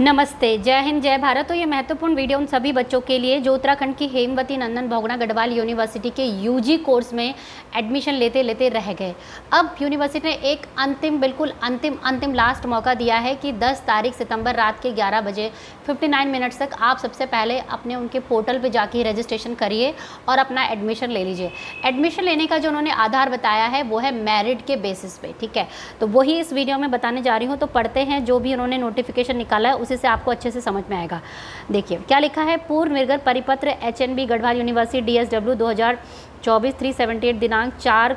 नमस्ते। जय हिंद, जय भारत। तो ये महत्वपूर्ण वीडियो उन सभी बच्चों के लिए जो उत्तराखंड की हेमवती नंदन भोगना गढ़वाल यूनिवर्सिटी के यूजी कोर्स में एडमिशन लेते लेते रह गए। अब यूनिवर्सिटी ने एक अंतिम, बिल्कुल अंतिम अंतिम लास्ट मौका दिया है कि 10 तारीख सितंबर रात के 11 बजे 59 मिनट्स तक आप सबसे पहले अपने उनके पोर्टल पर जाके रजिस्ट्रेशन करिए और अपना एडमिशन ले लीजिए। एडमिशन लेने का जो उन्होंने आधार बताया है, वो है मेरिट के बेसिस पे, ठीक है? तो वही इस वीडियो में बताने जा रही हूँ। तो पढ़ते हैं, जो भी उन्होंने नोटिफिकेशन निकाला है उसी से आपको अच्छे से समझ में आएगा। देखिए, क्या लिखा है? पूर्व निर्गत परिपत्र H N B Garhwal university D S W दो हज़ार चौबीस थ्री सेवेंटी एट दिनांक चार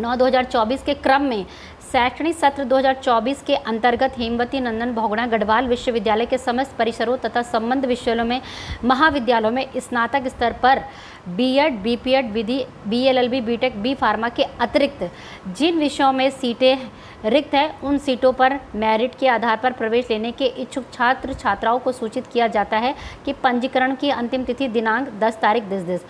नौ 2024 के क्रम में शैक्षणिक सत्र 2024 के अंतर्गत हेमवती नंदन भोगड़ा गढ़वाल विश्वविद्यालय के समस्त परिसरों तथा संबंध विश्वविद्यालयों में महाविद्यालयों में स्नातक स्तर पर बीएड, बीपीएड, विधि बीएलएलबी, बीटेक, बी फार्मा के अतिरिक्त जिन विषयों में सीटें रिक्त हैं उन सीटों पर मेरिट के आधार पर प्रवेश लेने के इच्छुक छात्र छात्राओं को सूचित किया जाता है कि पंजीकरण की अंतिम तिथि दिनांक 10 तारीख दिस दिस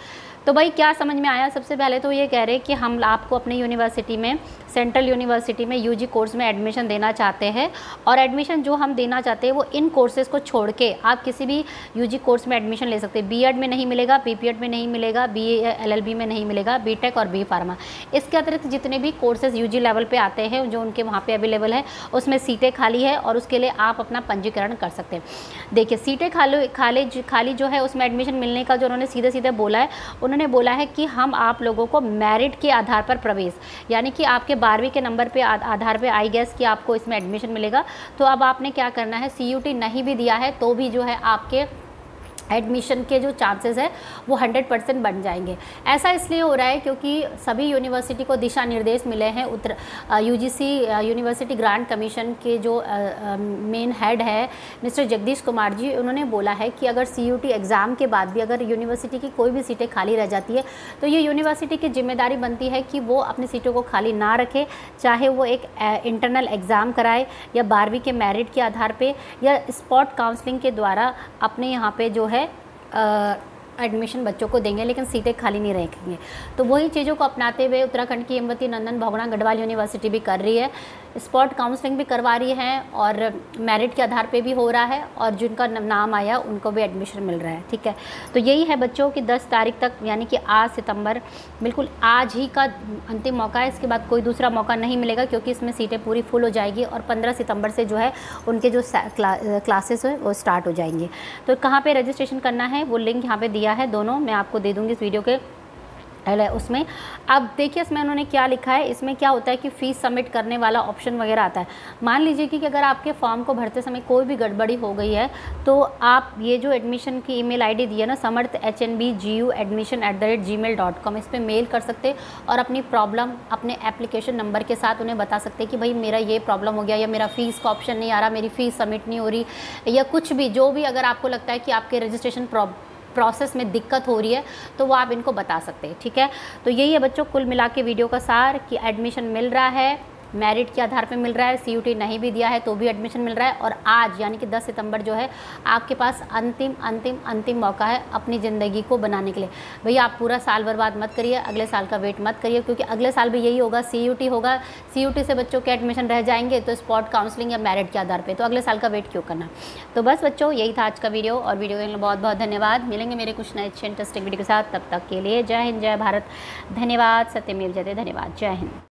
तो भाई क्या समझ में आया? सबसे पहले तो ये कह रहे कि हम आपको अपनी यूनिवर्सिटी में सेंट्रल यूनिवर्सिटी में यूजी कोर्स में एडमिशन देना चाहते हैं और एडमिशन जो हम देना चाहते हैं वो इन कोर्सेज़ को छोड़ के आप किसी भी यूजी कोर्स में एडमिशन ले सकते हैं। बीएड में नहीं मिलेगा बीपीएड में नहीं मिलेगा बी एलएलबी में नहीं मिलेगा बीटेक और बी फार्मा इसके अतिरिक्त जितने भी कोर्सेज यूजी लेवल पर आते हैं, जो उनके वहाँ पर अवेलेबल है, उसमें सीटें खाली है और उसके लिए आप अपना पंजीकरण कर सकते हैं। देखिए, सीटें खाली खाली खाली जो है उसमें एडमिशन मिलने का जो उन्होंने सीधे सीधे बोला है उन्होंने बोला है कि हम आप लोगों को मेरिट के आधार पर प्रवेश, यानी कि आपके बारहवीं के नंबर पे आधार पे आई गैस कि आपको इसमें एडमिशन मिलेगा। तो अब आपने क्या करना है? सीयूटी नहीं भी दिया है तो भी जो है आपके एडमिशन के जो चांसेस है, वो 100 परसेंट बन जाएँगे। ऐसा इसलिए हो रहा है क्योंकि सभी यूनिवर्सिटी को दिशा निर्देश मिले हैं, उत्तर यूजीसी यूनिवर्सिटी ग्रांट कमीशन के जो मेन हेड है, मिस्टर जगदीश कुमार जी, उन्होंने बोला है कि अगर सीयूटी एग्ज़ाम के बाद भी अगर यूनिवर्सिटी की कोई भी सीटें खाली रह जाती है तो ये यूनिवर्सिटी की ज़िम्मेदारी बनती है कि वो अपनी सीटों को खाली ना रखे, चाहे वो एक इंटरनल एग्ज़ाम कराए या बारहवीं के मेरिट के आधार पर या स्पॉट काउंसलिंग के द्वारा अपने यहाँ पर जो है एडमिशन बच्चों को देंगे, लेकिन सीटें खाली नहीं रखेंगे तो वही चीज़ों को अपनाते हुए उत्तराखंड की एमवती नंदन भगवान गढ़वाल यूनिवर्सिटी भी कर रही है। स्पॉट काउंसलिंग भी करवा रही है और मेरिट के आधार पे भी हो रहा है और जिनका नाम आया, उनको भी एडमिशन मिल रहा है, ठीक है? तो यही है बच्चों की 10 तारीख तक, यानी कि आज सितंबर। बिल्कुल आज ही का अंतिम मौका है, इसके बाद कोई दूसरा मौका नहीं मिलेगा, क्योंकि इसमें सीटें पूरी फुल हो जाएगी और पंद्रह सितंबर से जो है, उनके जो क्लासेस है, वो स्टार्ट हो जाएँगे। तो कहाँ पर रजिस्ट्रेशन करना है, वो लिंक यहाँ पर दिया है दोनों, मैं आपको दे दूँगी इस वीडियो के। उसमें। अब देखिए इसमें उन्होंने क्या लिखा है, इसमें क्या होता है कि फ़ीस सबमिट करने वाला ऑप्शन वगैरह आता है। मान लीजिए कि अगर आपके फॉर्म को भरते समय कोई भी गड़बड़ी हो गई है तो आप ये जो एडमिशन की ईमेल आईडी दी है ना, Samarth H N B G U admission at the rate gmail dot com इस पर मेल कर सकते और अपनी प्रॉब्लम अपने एप्लीकेशन नंबर के साथ उन्हें बता सकते कि भाई मेरा ये प्रॉब्लम हो गया या मेरा फ़ीस का ऑप्शन नहीं आ रहा, मेरी फ़ीस सबमिट नहीं हो रही, या कुछ भी, जो भी अगर आपको लगता है कि आपके रजिस्ट्रेशन प्रोसेस में दिक्कत हो रही है तो वो आप इनको बता सकते हैं, ठीक है? तो यही है बच्चों, कुल मिला के वीडियो का सार कि एडमिशन मिल रहा है। मेरिट के आधार पर मिल रहा है सीयूटी नहीं भी दिया है तो भी एडमिशन मिल रहा है और आज, यानी कि 10 सितंबर जो है, आपके पास अंतिम अंतिम अंतिम मौका है अपनी ज़िंदगी को बनाने के लिए। भैया, आप पूरा साल बर्बाद मत करिए, अगले साल का वेट मत करिए, क्योंकि अगले साल भी यही होगा सीयूटी होगा सीयूटी से बच्चों के एडमिशन रह जाएँगे तो स्पॉट काउंसलिंग या मेरिट के आधार पर तो अगले साल का वेट क्यों करना? तो बस बच्चों, यही था आज का वीडियो और वीडियो के लिए बहुत बहुत धन्यवाद। मिलेंगे मेरे कुछ नए अच्छे इंटरेस्टिंग वीडियो के साथ, तब तक के लिए जय हिंद, जय भारत। धन्यवाद, सत्यमेव जयते, धन्यवाद, जय हिंद।